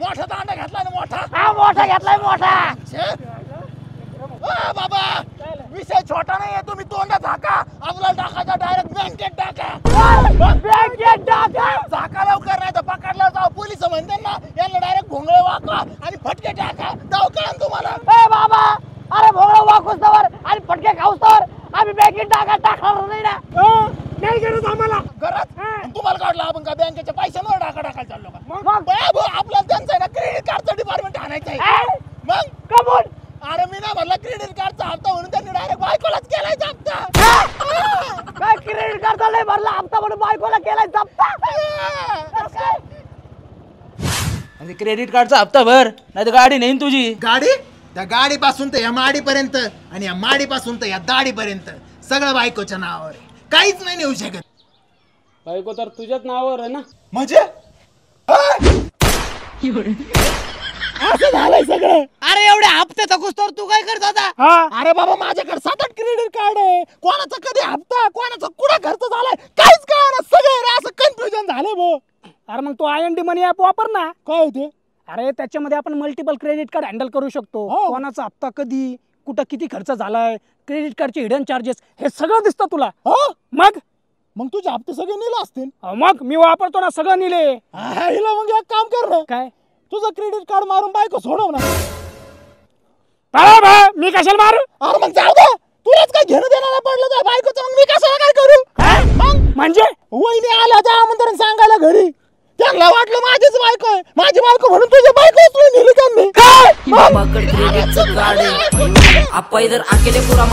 मोठा दांडा घातला ना मोठा? हा मोठा घेतलाय मोठा. छे. आ, बाबा विषय छोटा नाहीये तुम्ही तोंडा झाका. आपल्याला टाकायचा डायरेक्ट बँकेत टाका. बँकेत टाका. झाका लवकर नाही तर पकडला जाऊ. पोलीस म्हणते ना यांना डायरेक्ट भोंगळे वाका आणि फटके टाका. जाऊ का तुम्हाला? ए बाबा अरे भोगळा वाकूस तवर आणि फटके खाऊस तवर आम्ही बँकेत टाका टाकणार नाही ना. नाही गरज आम्हाला. आणि तुम्हाला काढलं आपण का? बँकेच्या पैशांवर टाका टाकायला चाललो का मग बया भाऊ, आपल्याला त्यांचं आहे ना क्रेडिट कार्डचं डिपार्टमेंट आणायचं आहे ए, मग कमून म्हणलं क्रेडिट कार्डचा हप्ता म्हणून त्यांनी डायरेक्ट बायकोलाच केलाय हप्ता काय क्रेडिट कार्ड नाही भरला हप्ता म्हणून बायकोला केलाय जप्ता? म्हणजे क्रेडिट कार्डचा हप्ता भर नाही तर गाडी नाही तुझी. गाडी? त्या गाडीपासून तर या माडीपर्यंत आणि या माडीपासून तर या दाढीपर्यंत. सगळं बायकोच्या नावावर आहे. काहीच नाही नेऊ शकत. बायको तर तुझ्याच नावावर आहे ना? म्हणजे? असं झालंय सगळं. अरे एवढे हप्ते थकूस तर तू काय करत होता? अरे बाबा माझ्याकडे सात आठ क्रेडिट कार्ड आहे. कोणाचा कधी हप्ता कोणाचा कुठं खर्च झालाय काहीच कळणार सगळं रे असं कन्फ्युजन झालंय भाऊ अरे मग तू I N D money app वापर ना. काय होते? अरे त्याच्यामध्ये आपण मल्टिपल क्रेडिट कार्ड हँडल करू शकतो. हो. कोणाचा हप्ता कधी कुठं किती खर्च झालाय क्रेडिट कार्डचे हिडन चार्जेस हे सगळं दिसतं तुला. हो? मग? मग तुझे हप्ते सगळे नेले असतील. अहो, मग? मी वापरतो ना सगळं निले. हा, हिला मग एक काम कर ना. काय? तुझं क्रेडिट कार्ड मारून बायको सोडव ना बाळा बा मी कशाला मारू? अरे मग जाऊ दे. तुलाच काय घेणं देणार पडलं तर बायकोचं मग मी कसं काय करू? मग? म्हणजे? वहिनी आल्या त्या आमंत्रण सांगायला घरी. त्यांना वाटलं माझीच बायको आहे. माझी बायको म्हणून तुझी बायको उचलून नेली त्यांनी काय? पकड़ क्रेडिट कार्ड आपा इधर अकेले पूरा